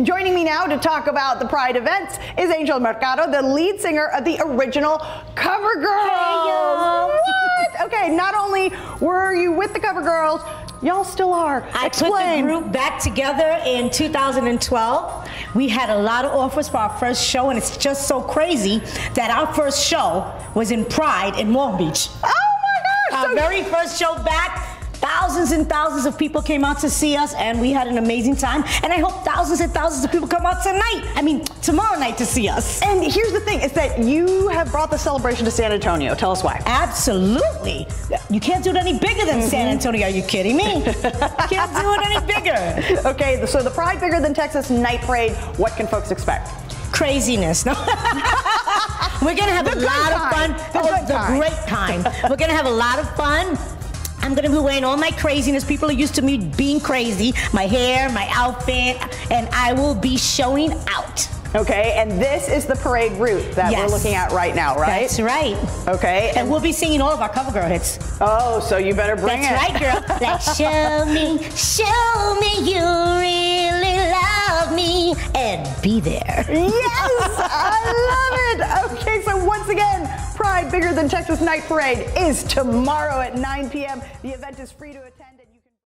And joining me now to talk about the Pride events is Angel Mercado, the lead singer of the original Cover Girls. what? Okay, not only were you with the Cover Girls, Y'all still are. I Explain. put the group back together in 2012. We had a lot of offers for our first show, and it's just so crazy that our first show was in Pride in Long Beach. Oh my gosh! Our so very first show back. Thousands and thousands of people came out to see us, and we had an amazing time. And I hope thousands and thousands of people come out tonight. I mean, tomorrow night to see us. And here's the thing: is that you have brought the celebration to San Antonio. Tell us why. Absolutely. You can't do it any bigger than San Mm-hmm. Antonio. Are you kidding me? can't do it any bigger. Okay, so the Pride Bigger Than Texas Night Parade. What can folks expect? Craziness. No. We're gonna have The a lot kind. of fun. The oh, the kind. great time. We're gonna have a lot of fun. I'm gonna be wearing all my craziness. People are used to me being crazy. My hair, my outfit, and I will be showing out. Okay, and this is the parade route that Yes. we're looking at right now, right? That's right. Okay, And we'll be singing all of our cover girl hits. oh, so you better bring That's it. That's right, girl. Like, show me, show me you really love me, and be there. Yes, Bigger Than Texas Night Parade is tomorrow at 9 p.m. The event is free to attend.